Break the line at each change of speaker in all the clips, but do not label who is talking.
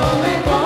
momento.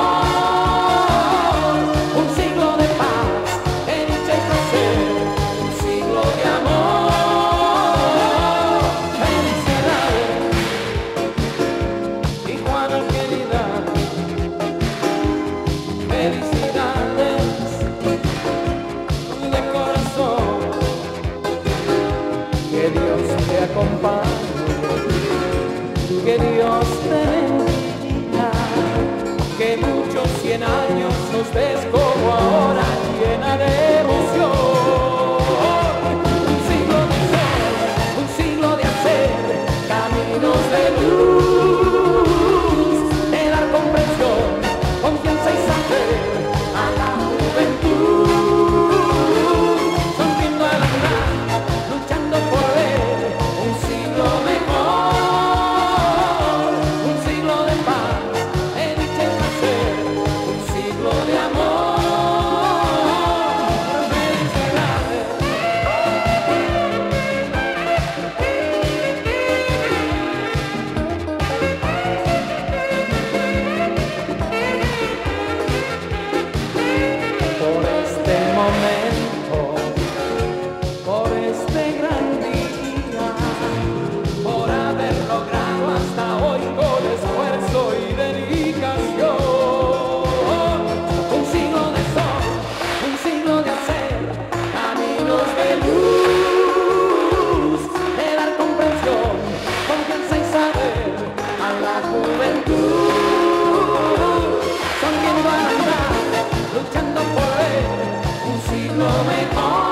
going on.